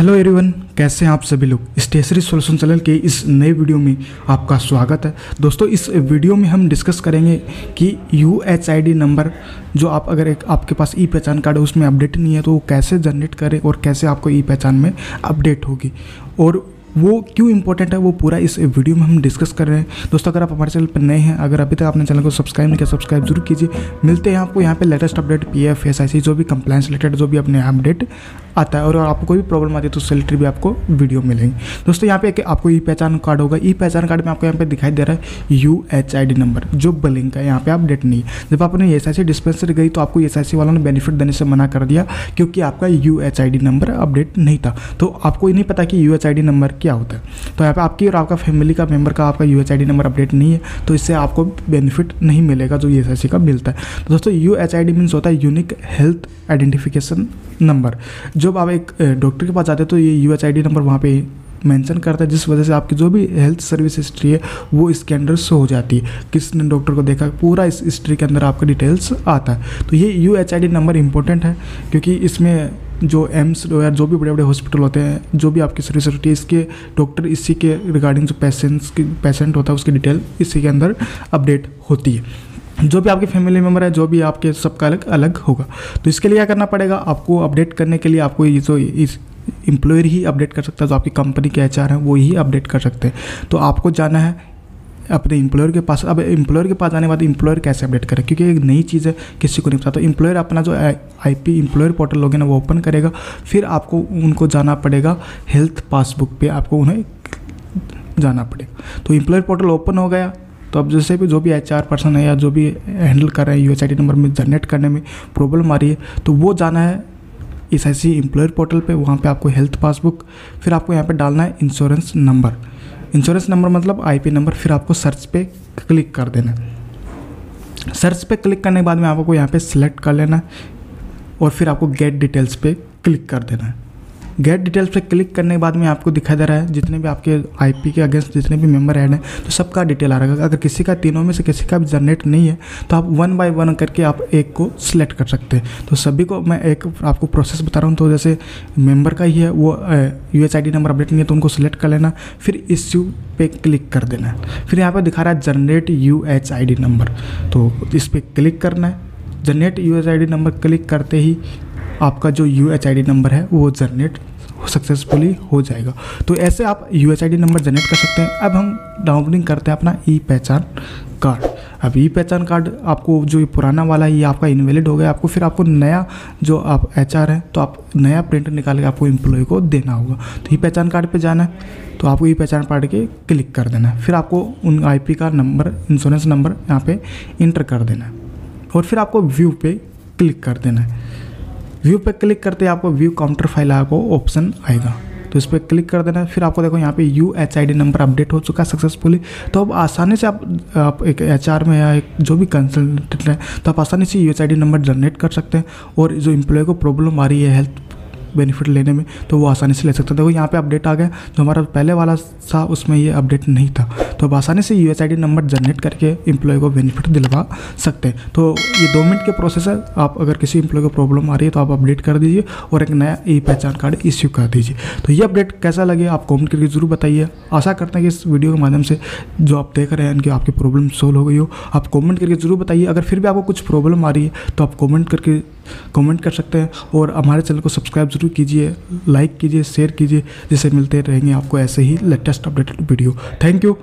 Hello everyone, कैसे हैं आप सभी लोग? स्टेशनरी सोल्यूशन चैनल के इस नए वीडियो में आपका स्वागत है। दोस्तों, इस वीडियो में हम डिस्कस करेंगे कि U H I D number, जो आप अगर एक आपके पास ई पहचान कार्ड है, उसमें अपडेट नहीं है तो वो कैसे जनरेट करें और कैसे आपको ई पहचान में अपडेट होगी? और वो क्यों इंपॉर्टेंट है, वो पूरा इस वीडियो में हम डिस्कस कर रहे हैं। दोस्तों, अगर आप हमारे चैनल पर नए हैं, अगर अभी तक आपने चैनल को सब्सक्राइब नहीं किया, सब्सक्राइब ज़रूर कीजिए। मिलते हैं आपको यहाँ पे latest update P F S I C जो भी कंप्लाइंस रिलेटेड जो भी अपने अपडेट आता है और आपको कोई भी प्रॉब्लम आती है तो उससे भी आपको वीडियो मिलेंगे। दोस्तों, यहाँ पे आपको ई पहचान कार्ड होगा। ई पहचान कार्ड में आपको यहाँ पे दिखाई दे रहा है U H I D number जो बिलिंग का यहाँ पे अपडेट नहीं है। जब आपने एस आई सी डिस्पेंसरी गई तो आपको एस आई सी वालों ने बेनिफिट देने से मना कर दिया क्योंकि आपका U H I D number update नहीं था। तो आपको ये नहीं पता कि U H I D number क्या होता है। तो यहाँ पे आपकी और आपका फैमिली का मेंबर का आपका U H I D number update नहीं है तो इससे आपको बेनिफिट नहीं मिलेगा जो एस आई सी का मिलता है। तो दोस्तों U H I D means होता है यूनिक हेल्थ आइडेंटिफिकेशन नंबर जब आप एक डॉक्टर के पास जाते हैं तो ये U H I D number वहाँ पे मेंशन करता है, जिस वजह से आपकी जो भी हेल्थ सर्विस हिस्ट्री है, वो इसके अंदर शो हो जाती है। किसने डॉक्टर को देखा? पूरा इस हिस्ट्री के अंदर आपका डिटेल्स आता है। तो ये U H I D number important है, क्योंकि इसमें जो एम्स या जो भी बड़े बड़े हॉस्पिटल होते हैं, जो भी आपकी सर्विस होती है, इसके डॉक्टर इसी के रिगार्डिंग जो पेशेंट्स की पेशेंट होता है, उसकी डिटेल इसी के अंदर अपडेट होती है। जो भी आपके फैमिली मेंबर है, जो भी आपके सबका अलग अलग होगा। तो इसके लिए क्या करना पड़ेगा? आपको अपडेट करने के लिए आपको ये जो इस एम्प्लॉयर ही अपडेट कर सकता है, जो आपकी कंपनी के एच हैं, वो ही अपडेट कर सकते हैं। तो आपको जाना है अपने एम्प्लॉयर के पास। अब एम्प्लॉयर के पास जाने के बाद एम्प्लॉयर कैसे अपडेट करें? क्योंकि एक नई चीज़ है, किसी को नहीं पता। तो एम्प्लॉयर अपना जो आई पी एम्प्लॉयर पोर्टल लोगे ना वो ओपन करेगा। फिर आपको उनको जाना पड़ेगा हेल्थ पासबुक पे। आपको उन्हें जाना पड़ेगा। तो एम्प्लॉयर पोर्टल ओपन हो गया। तो अब जैसे भी जो भी एच पर्सन है या जो भी हैंडल कर रहे हैं यू नंबर में जनरेट करने में प्रॉब्लम आ रही है तो वो जाना है S I C employer portal पे, वहाँ पे आपको हेल्थ पासबुक फिर आपको यहाँ पे डालना है इंश्योरेंस नंबर इंश्योरेंस नंबर मतलब आईपी नंबर फिर आपको सर्च पे क्लिक कर देना सर्च पे क्लिक करने के बाद में आपको यहाँ पे सिलेक्ट कर लेना है और फिर आपको गेट डिटेल्स पे क्लिक कर देना है। गेट डिटेल्स पे क्लिक करने के बाद में आपको दिखाई दे रहा है, जितने भी आपके आईपी के अगेंस्ट जितने भी मेंबर ऐड हैं तो सबका डिटेल आ रहा है। अगर किसी का तीनों में से किसी का भी जनरेट नहीं है तो आप वन बाय वन करके आप एक को सिलेक्ट कर सकते हैं। तो सभी को मैं एक आपको प्रोसेस बता रहा हूँ तो जैसे मेंबर का ही है, वो यू एच नंबर अपडेट नहीं है तो उनको सिलेक्ट कर लेना, फिर इश्यू पे क्लिक कर देना है। फिर यहाँ पर दिखा रहा है जनरेट यू एच नंबर तो इस पर क्लिक करना है। Generate U H number click करते ही आपका जो यू एच नंबर है, वो जनरेट सक्सेसफुली हो जाएगा। तो ऐसे आप यू नंबर जनरेट कर सकते हैं। अब हम डाउनलोडिंग करते हैं अपना ई पहचान कार्ड अब ई पहचान कार्ड आपको जो ये पुराना वाला है, ये आपका इनवैलिड हो गया। आपको फिर आपको नया जो आप एच आर है तो आप नया प्रिंट निकाल के आपको एम्प्लॉय को देना होगा। तो ई पहचान कार्ड पे जाना है तो आपको ई पहचान कार्ड के क्लिक कर देना है। फिर आपको उन आई पी का नंबर इंश्योरेंस नंबर यहाँ पे इंटर कर देना है। और फिर आपको व्यू पे क्लिक कर देना है। व्यू पर क्लिक करते आपको व्यू काउंटर फ़ाइल आपको ऑप्शन आएगा। तो इस पर क्लिक कर देना। फिर आपको देखो यहाँ पे U H I D number update हो चुका है सक्सेसफुली तो अब आसानी से आप, आप एक एच आर में या एक जो भी कंसल्टेंट हैं तो आप आसानी से U H I D number generate कर सकते हैं। और जो इम्प्लॉय को प्रॉब्लम आ रही है हेल्थ बेनिफिट लेने में तो वो आसानी से ले सकते हैं देखो, यहाँ पे अपडेट आ गया, जो हमारा पहले वाला था उसमें ये अपडेट नहीं था। तो अब आसानी से यू नंबर जनरेट करके एम्प्लॉय को बेनिफिट दिलवा सकते हैं। तो ये दो मिनट के प्रोसेस है। आप अगर किसी एम्प्लॉय को प्रॉब्लम आ रही है तो आप अपडेट कर दीजिए और एक नया ई पहचान कार्ड इश्यू कर दीजिए। तो ये अपडेट कैसा लगे, आप कॉमेंट करके ज़रूर बताइए। आशा करते हैं कि इस वीडियो के माध्यम से जो आप देख रहे हैं, इनकी आपकी प्रॉब्लम सोल्व हो गई हो। आप कॉमेंट करके ज़रूर बताइए। अगर फिर भी आपको कुछ प्रॉब्लम आ रही है तो आप कॉमेंट करके कमेंट कर सकते हैं और हमारे चैनल को सब्सक्राइब ज़रूर कीजिए लाइक कीजिए शेयर कीजिए जिससे मिलते रहेंगे आपको ऐसे ही latest updated video thank you